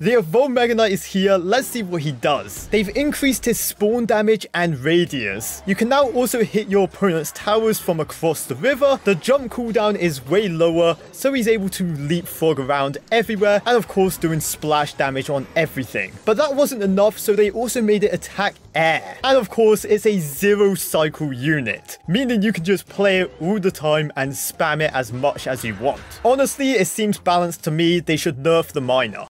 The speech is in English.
The Evolved Mega Knight is here, let's see what he does. They've increased his spawn damage and radius. You can now also hit your opponent's towers from across the river. The jump cooldown is way lower, so he's able to leapfrog around everywhere, and of course doing splash damage on everything. But that wasn't enough, so they also made it attack air. And of course, it's a zero cycle unit, meaning you can just play it all the time and spam it as much as you want. Honestly, it seems balanced to me, they should nerf the miner.